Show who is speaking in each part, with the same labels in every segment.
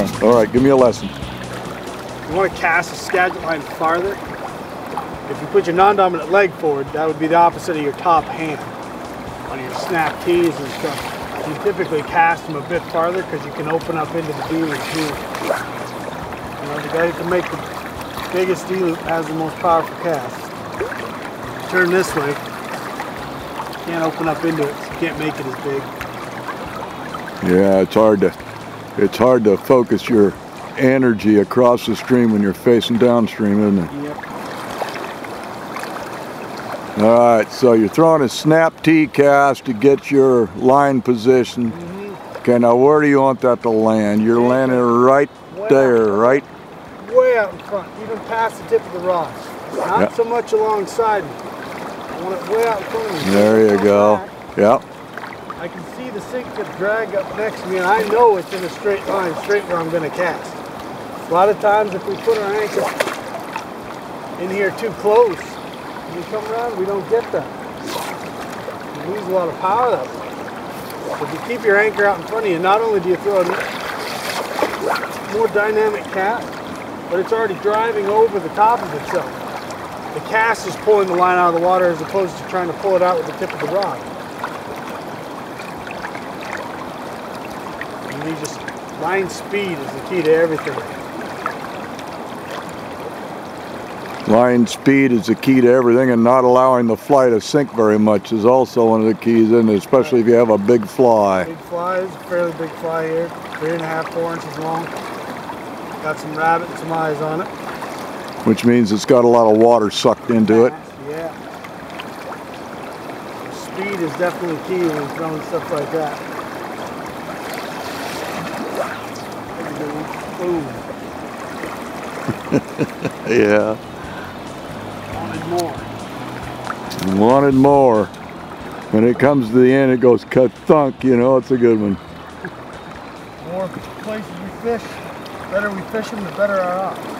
Speaker 1: Okay. All right. Give me a lesson.
Speaker 2: You want to cast a Skagit line farther. If you put your non-dominant leg forward, that would be the opposite of your top hand on your snap Ts and stuff. You typically cast them a bit farther because you can open up into the D loop too. You know, the guy who can make the biggest D loop has the most powerful cast. Turn this way, you can't open up into it, so you can't make it as big.
Speaker 1: Yeah, it's hard to it's hard to focus your energy across the stream when you're facing downstream, isn't it?
Speaker 2: Yep.
Speaker 1: All right, so you're throwing a snap T cast to get your line position. Mm-hmm. Okay, now where do you want that to land? You're landing right there, right?
Speaker 2: Way out in front, even past the tip of the rods. Not
Speaker 1: Yep.
Speaker 2: so much alongside me. I want it way out in front of me.
Speaker 1: There you go.
Speaker 2: back.
Speaker 1: Yep.
Speaker 2: I can see the sink that drag up next to me, and I know it's in a straight line, straight where I'm going to cast. A lot of times, if we put our anchor in here too close, when we come around, we don't get that. We lose a lot of power that way. If you keep your anchor out in front of you, not only do you throw a more dynamic cast, but it's already driving over the top of itself. The cast is pulling the line out of the water as opposed to trying to pull it out with the tip of the rod. And you just line speed is the key to everything.
Speaker 1: Line speed is the key to everything, and not allowing the fly to sink very much is also one of the keys, and especially if you have a big fly.
Speaker 2: Big fly is a fairly big fly here, three and a half, four inches long. Got some rabbit and some eyes on it.
Speaker 1: which means it's got a lot of water sucked into it.
Speaker 2: Yeah. Speed is definitely key when throwing stuff like that.
Speaker 1: Yeah.
Speaker 2: Wanted more.
Speaker 1: Wanted more. When it comes to the end, it goes cut thunk, you know, it's a good one.
Speaker 2: More places we fish, better we fish them, the better our odds.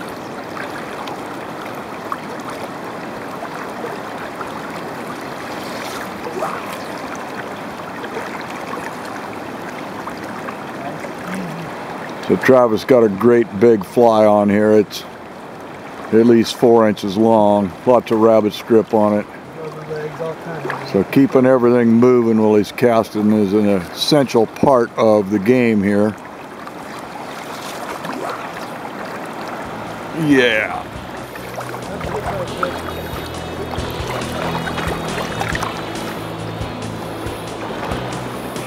Speaker 1: So Travis got a great big fly on here. It's at least four inches long. Lots of rabbit strip on it.
Speaker 2: Rubber legs, all kinds of
Speaker 1: So keeping everything moving while he's casting is an essential part of the game here. Yeah.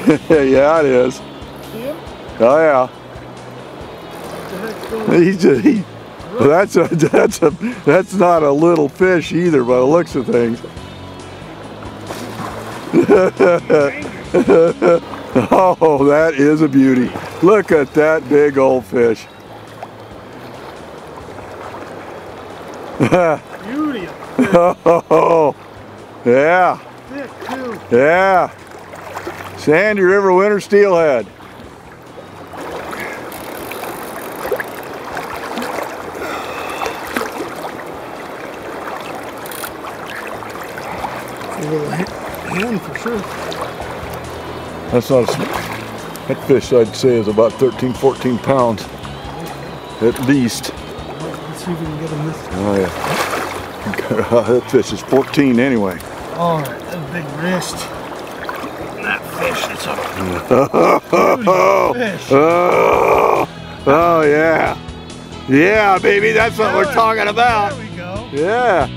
Speaker 1: yeah, it is. Oh yeah. He's just, he, that's a that's a that's not a little fish either by the looks of things. oh, that is a beauty. Look at that big old fish.
Speaker 2: Beauty
Speaker 1: oh, yeah, yeah. Sandy River Winter Steelhead.
Speaker 2: Little hand for sure.
Speaker 1: That's not a, sm- that fish I'd say is about 13, 14 pounds at least.
Speaker 2: Let's see if we can get him this time.
Speaker 1: Oh yeah. that fish is 14 anyway.
Speaker 2: All right, that's a big wrist. That fish is a
Speaker 1: Oh,
Speaker 2: fish.
Speaker 1: oh, oh yeah. Yeah, baby, that's what we're talking about.
Speaker 2: There we go.
Speaker 1: Yeah.